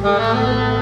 Música